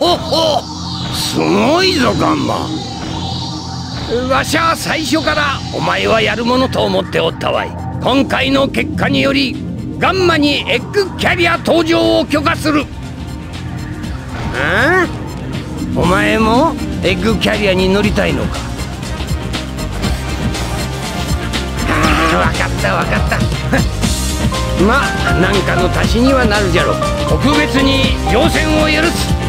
ほほすごいぞガンマわしゃ最初からお前はやるものと思っておったわい。今回の結果によりガンマにエッグキャリア登場を許可する。あお前もエッグキャリアに乗りたいのか？あ分かった分かった。まあ何かの足しにはなるじゃろ。特別に乗船を許す。